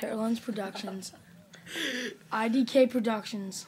Terrellons Productions, IDK Productions.